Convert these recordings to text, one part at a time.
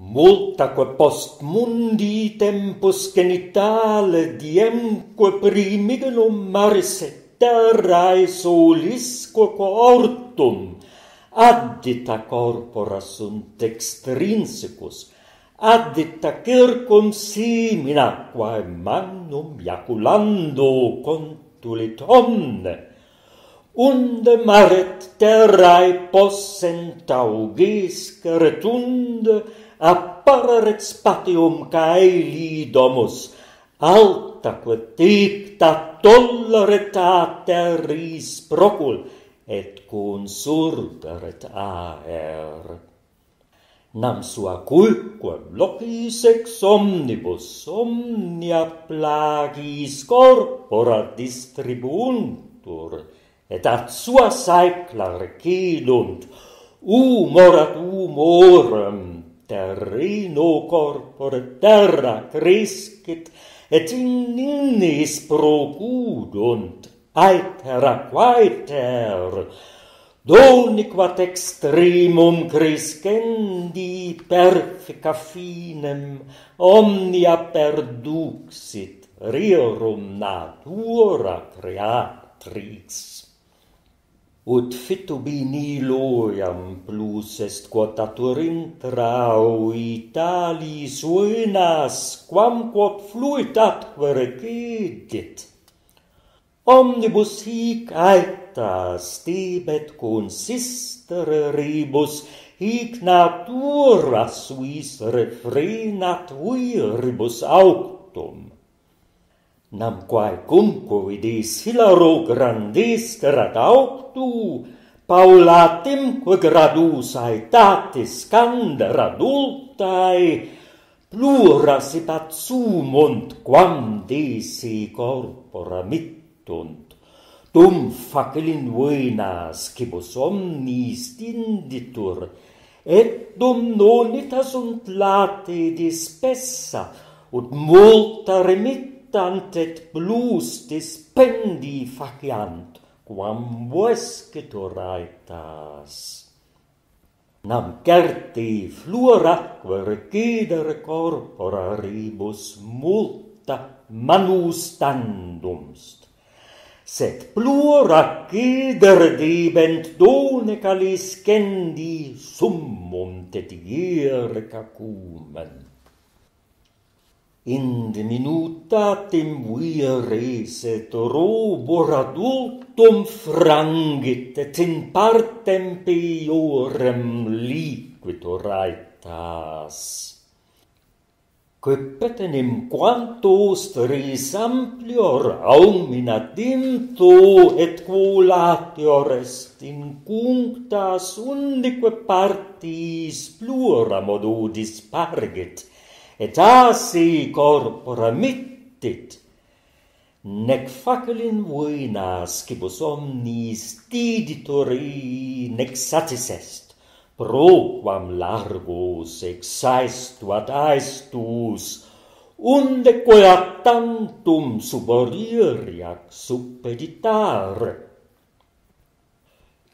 multaque post mundi tempus genitale diemque primigenum maris et terrae solisque ortum addita corpora sunt extrinsecus addita circum simina quae magnum iaculando contulit omne unde maret terrae possentaugis retunde appareret spatium caeli domus altaque dicta tolleret ateris procul et consurgeret aer. Nam sua culque locis ex omnibus omnia plagis corpora distribuntur et Eta sua saiklar kilunt, umorat humorem terreno corpore terra crescit, et in innis procudunt, aetera quaeter, doniquat extremum crescendi perfica finem, omnia perduxit rerum natura creatrix ut fitubinilo iam plus est quotaturim itali suenas quam quod fluit atque recidit. Omnibus hic aetas tibet consistere ribus, hic natura suis refrenat viribus auctum nam quae cumque vidis Hilaro grandis grad auctu, paulatim quae gradus aetatis candar adultae, pluras et sumunt quam disi corpora mittunt, tum facilin venas cibus omnis tinditur, et dum nonita sunt late dispessa, ut multa remit tantet blus dispendi faciant, quam vescetoraitas. Nam certi flora recidere corpora ribus multa manus tandumst. Sed pluracidere dibent done caliscendi summum tetigire cacumen in de minuta tembuia reset robor adultum frangit et in partem peiorem liquitor aetas. Quepetenim quanto stris amplior auminatinto et quolatior est incunctas undique partis plura modo dispargit, et asi corpora mittit, nec faculin vuinas cibus omnis titituri nec satis est proquam largus exaestu ad aestus unde quia tantum suboriac suppeditar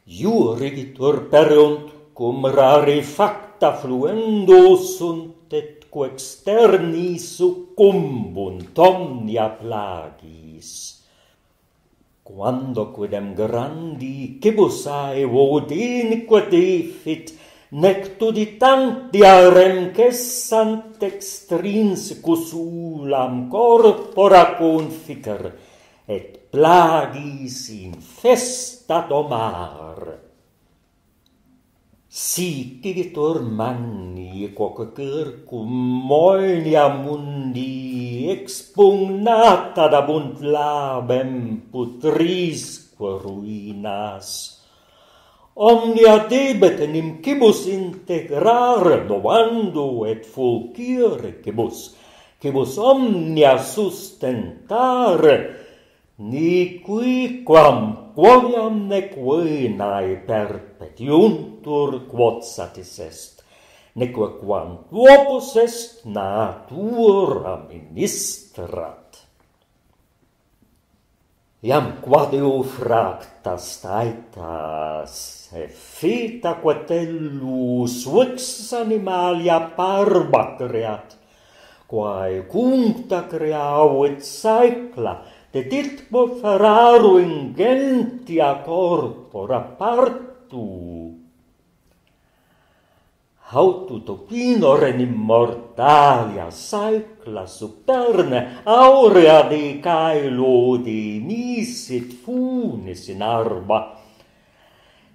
iurigitur perunt cum rari facta fluendo sunt et externi succumbunt omnia plagis. Quando quidem grandi cibus ae quod defit, nec tuditantia remcessant extrinsecus ulam corpora conficer, et plagis infestat omar. Sitivitur manni cum moenia mundi expugnata da bunt labem putrisque ruinas. Omnia debet enim cibus integrare novando et fulcire cibus, cibus omnia sustentare, ni qui quam quoiam nec venae perpetiuntur quod satis est, neque quam opus est natura ministrat. Iam quadeo fractas taetas, fita quatellus vix animalia parba creat, quae cuncta creavit saecla, Petirt ferraro in gentia corpora partu. Haut utopino renimmortalia saecla superne aurea de caelo de nisit funis in arba.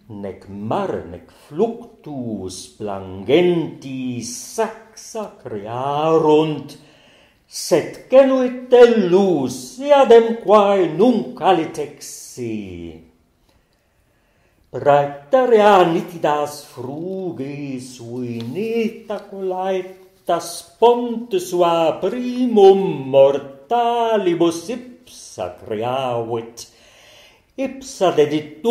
Nec mar nec fluctus plangenti saxa crearunt, sed genuit tellus, iadem quae nunc alitexi. Praeterea nitidas frugis uinita colaetas ponte sua primum mortalibus ipsa creavit, ipsa dedit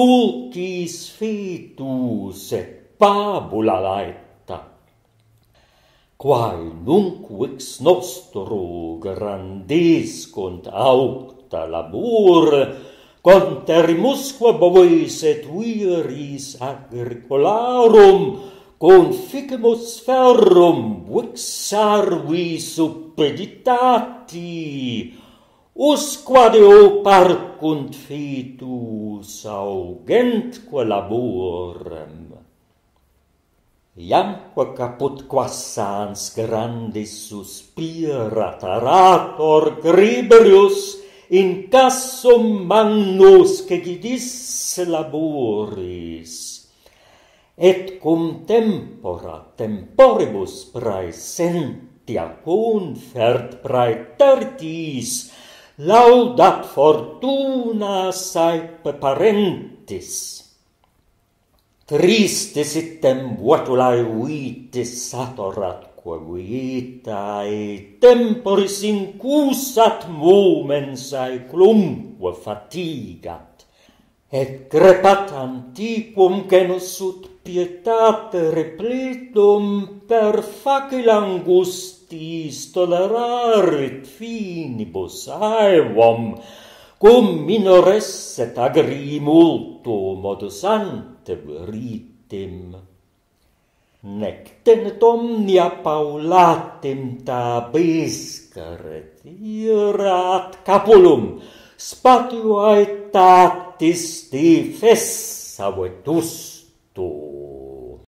fitus et pabula laet qual nunc vix nostro grandiscunt aucta labor, conterimusque bovis et viris agricolarum, conficimus ferrum vixarvi suppeditati, usquade o parcunt augent augentque laborem iamque caput quassans grandis suspiratarator Griberius in cassum magnus cegidis laboris. Et cum tempora temporibus praesentia confert praetertis laudat fortuna saepe parentis tristis item buatulae vitis satorat vitae, temporis incusat momens ae clumque fatigat. Et crepat antiquum genus ut pietate repletum per facil angustis tolerarit finibus aevam cum minores et agri multo modus ante ritem. Nec tenet omnia paulatem tabescaret irat capulum. Spatio aetatis tifessa vetustu